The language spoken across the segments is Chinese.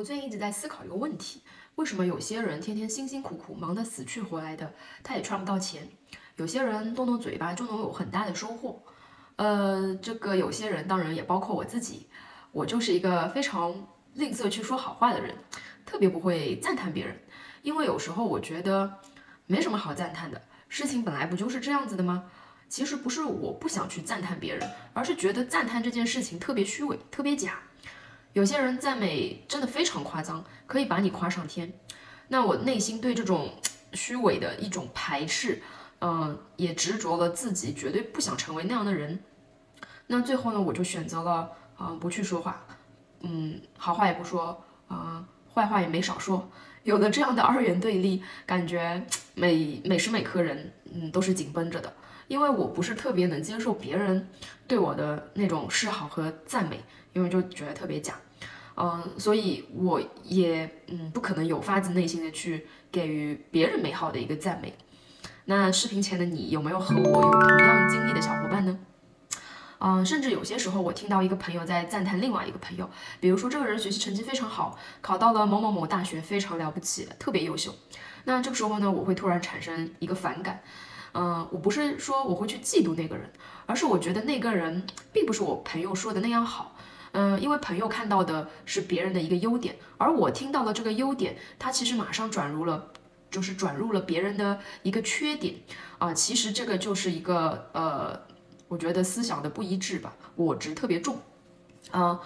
我最近一直在思考一个问题：为什么有些人天天辛辛苦苦忙得死去活来的，他也赚不到钱；有些人动动嘴巴就能有很大的收获？呃，这个有些人当然也包括我自己，我就是一个非常吝啬去说好话的人，特别不会赞叹别人，因为有时候我觉得没什么好赞叹的，事情本来不就是这样子的吗？其实不是我不想去赞叹别人，而是觉得赞叹这件事情特别虚伪，特别假。有些人赞美真的非常夸张，可以把你夸上天。那我内心对这种虚伪的一种排斥，嗯，也执着了自己绝对不想成为那样的人。那最后呢，我就选择了啊不去说话，嗯，好话也不说，啊坏话也没少说。有了这样的二元对立，感觉每每时每刻人嗯都是紧绷着的，因为我不是特别能接受别人对我的那种示好和赞美。因为就觉得特别假，嗯，所以我也嗯不可能有发自内心的去给予别人美好的一个赞美。那视频前的你有没有和我有同样经历的小伙伴呢？嗯，甚至有些时候我听到一个朋友在赞叹另外一个朋友，比如说这个人学习成绩非常好，考到了某某某大学，非常了不起，特别优秀。那这个时候呢，我会突然产生一个反感。嗯，我不是说我会去嫉妒那个人，而是我觉得那个人并不是我朋友说的那样好。嗯，因为朋友看到的是别人的一个优点，而我听到了这个优点，他其实马上转入了，就是转入了别人的一个缺点啊。其实这个就是一个呃，我觉得思想的不一致吧，我执特别重。嗯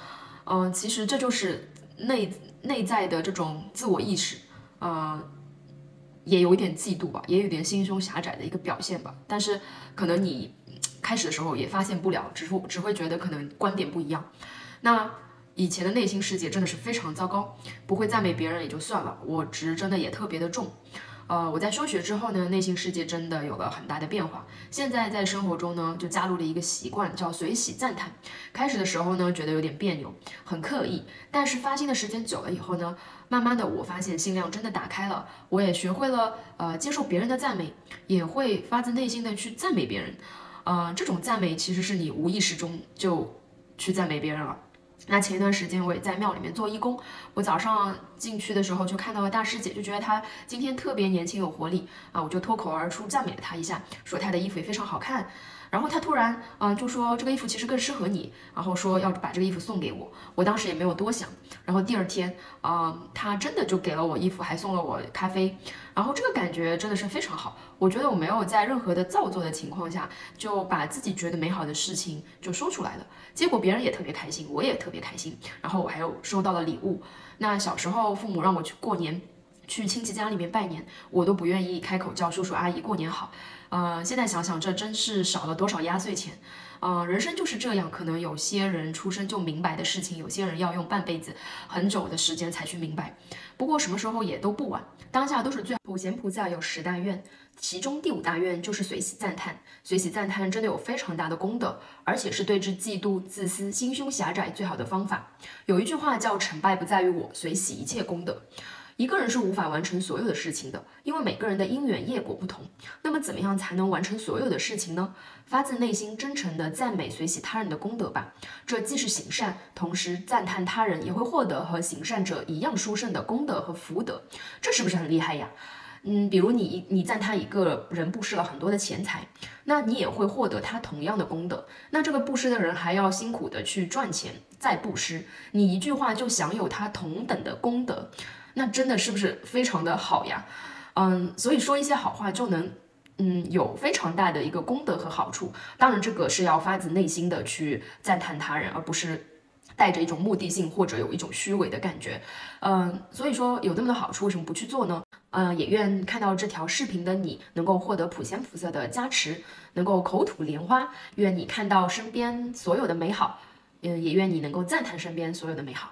嗯，其实这就是内内在的这种自我意识，啊，也有一点嫉妒吧，也有点心胸狭窄的一个表现吧。但是可能你开始的时候也发现不了，只是只会觉得可能观点不一样。那以前的内心世界真的是非常糟糕，不会赞美别人也就算了，我值真的也特别的重。呃，我在休学之后呢，内心世界真的有了很大的变化。现在在生活中呢，就加入了一个习惯，叫随喜赞叹。开始的时候呢，觉得有点别扭，很刻意。但是发心的时间久了以后呢，慢慢的我发现心量真的打开了，我也学会了呃接受别人的赞美，也会发自内心的去赞美别人。呃，这种赞美其实是你无意识中就去赞美别人了。那前一段时间我也在庙里面做义工，我早上进去的时候就看到了大师姐，就觉得她今天特别年轻有活力啊，我就脱口而出赞美了她一下，说她的衣服也非常好看。然后他突然啊就说这个衣服其实更适合你，然后说要把这个衣服送给我。我当时也没有多想，然后第二天啊他真的就给了我衣服，还送了我咖啡。然后这个感觉真的是非常好，我觉得我没有在任何的造作的情况下就把自己觉得美好的事情就说出来了，结果别人也特别开心，我也特别开心，然后我还有收到了礼物。那小时候父母让我去过年，去亲戚家里面拜年，我都不愿意开口叫叔叔阿姨过年好。呃，现在想想这真是少了多少压岁钱。嗯，人生就是这样，可能有些人出生就明白的事情，有些人要用半辈子很久的时间才去明白。不过什么时候也都不晚，当下都是最普贤菩萨有十大愿，其中第五大愿就是随喜赞叹。随喜赞叹真的有非常大的功德，而且是对治嫉妒、自私、心胸狭窄最好的方法。有一句话叫“成败不在于我，随喜一切功德”。一个人是无法完成所有的事情的，因为每个人的因缘业果不同。那么，怎么样才能完成所有的事情呢？发自内心、真诚的赞美、随喜他人的功德吧。这既是行善，同时赞叹他人也会获得和行善者一样殊胜的功德和福德。这是不是很厉害呀？嗯，比如你你赞叹一个人布施了很多的钱财，那你也会获得他同样的功德。那这个布施的人还要辛苦的去赚钱再布施，你一句话就享有他同等的功德。那真的是不是非常的好呀？嗯，所以说一些好话就能，嗯，有非常大的一个功德和好处。当然，这个是要发自内心的去赞叹他人，而不是带着一种目的性或者有一种虚伪的感觉。嗯，所以说有那么多好处，为什么不去做呢？嗯，也愿看到这条视频的你能够获得普贤菩萨的加持，能够口吐莲花。愿你看到身边所有的美好，嗯，也愿你能够赞叹身边所有的美好。